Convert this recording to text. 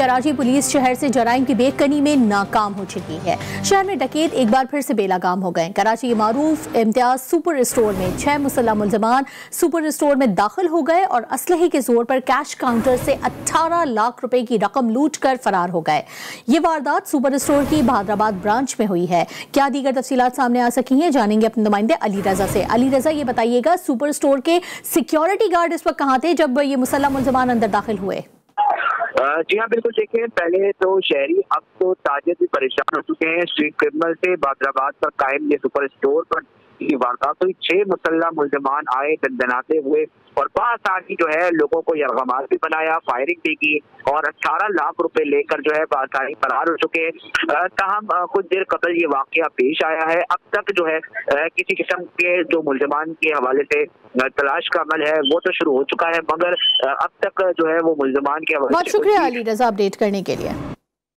Karachi police शहर से जराइम की बेकनी में नाकाम हो चुकी है। शहर में डकैत एक बार फिर से बेलागाम हो गए कराची के मारूफ इम्तियाज़ सुपर स्टोर में छह मुसल्ला मुलजमान सुपर स्टोर में दाखिल हो गए और असलहे के ज़ोर पर कैश काउंटर से 18 लाख रुपए की रकम लूट कर फरार हो गए। ये वारदात सुपर स्टोर की बहादराबाद ब्रांच में हुई है। क्या दीगर तफसी सामने आ सकी हैं? जानेंगे अपने नुमाइंदे अली रजा से। अली रजा, ये बताइएगा, सुपर स्टोर के सिक्योरिटी गार्ड इस वक्त कहाँ थे जब ये मुसल्ला मुलजमान अंदर दाखिल हुए? जी हाँ बिल्कुल देखिए, पहले तो शहरी अब तो ताजे भी परेशान हो चुके हैं। स्ट्रीट क्रिमिनल से बादराबाद पर कायम ये सुपर स्टोर पर वारदात हुई। छह मुसल्ला मुलजमान आए दंदनाते हुए और बासानी जो है लोगों को यरगमार भी बनाया फायरिंग भी की और अठारह लाख रुपए लेकर जो है बासानी फरार हो चुके हैं। तहम कुछ देर कबल ये वाक्य पेश आया है। अब तक जो है किसी किस्म के जो मुलजमान के हवाले से तलाश का अमल है वो तो शुरू हो चुका है मगर अब तक जो है वो मुलजमान के हवाले बहुत शुक्रिया अली रजा अपडेट करने के लिए।